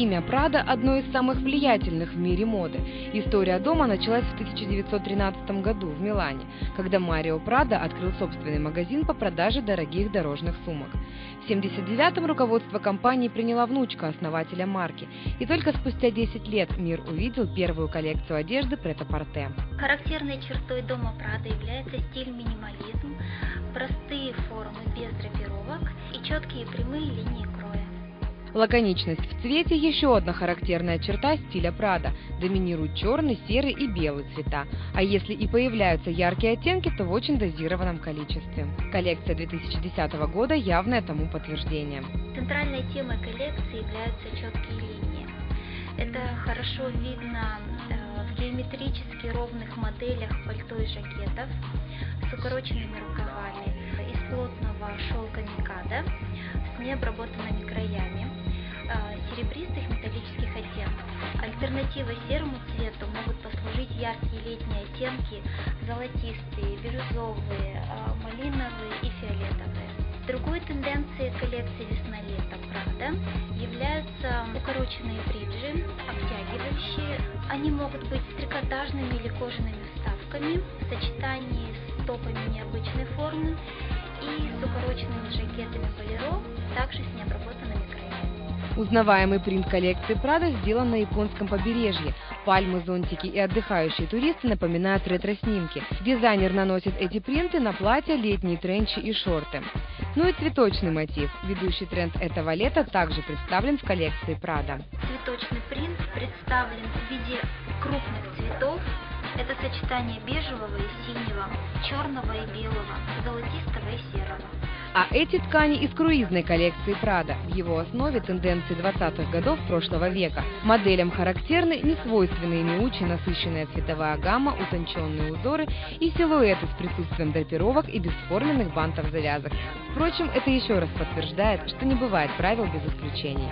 Имя Прада – одно из самых влиятельных в мире моды. История дома началась в 1913 году в Милане, когда Марио Прадо открыл собственный магазин по продаже дорогих дорожных сумок. В 1979-м руководство компании приняла внучка основателя марки, и только спустя 10 лет мир увидел первую коллекцию одежды прет-а-порте. Характерной чертой дома Прада является стиль минимализм, простые формы без драпировок и четкие прямые линии. Лаконичность в цвете – еще одна характерная черта стиля Прада. Доминируют черный, серый и белый цвета. А если и появляются яркие оттенки, то в очень дозированном количестве. Коллекция 2010 года – явное тому подтверждение. Центральной темой коллекции являются четкие линии. Это хорошо видно э, в геометрически ровных моделях пальто и жакетов с укороченными рукавами из плотного шелка микада с необработанными краями серебристых металлических оттенков. Альтернативой серому цвету могут послужить яркие летние оттенки, золотистые, бирюзовые, а, малиновые и фиолетовые. Другой тенденцией коллекции весна-лето Прада являются укороченные бриджи, обтягивающие. Они могут быть трикотажными или кожаными вставками в сочетании с топами необычной формы и с укороченными жакетами болеро, также с необработанными краями. Узнаваемый принт коллекции Прада сделан на японском побережье. Пальмы, зонтики и отдыхающие туристы напоминают ретро-снимки. Дизайнер наносит эти принты на платья, летние тренчи и шорты. Ну и цветочный мотив. Ведущий тренд этого лета также представлен в коллекции Прада. Цветочный принт представлен в виде крупных цветов. Это сочетание бежевого и синего, черного и белого, золотистого и серого. А эти ткани из круизной коллекции Прада. В его основе тенденции 20-х годов прошлого века. Моделям характерны несвойственные мяучи, насыщенная цветовая гамма, утонченные узоры и силуэты с присутствием драпировок и бесформенных бантов завязок. Впрочем, это еще раз подтверждает, что не бывает правил без исключений.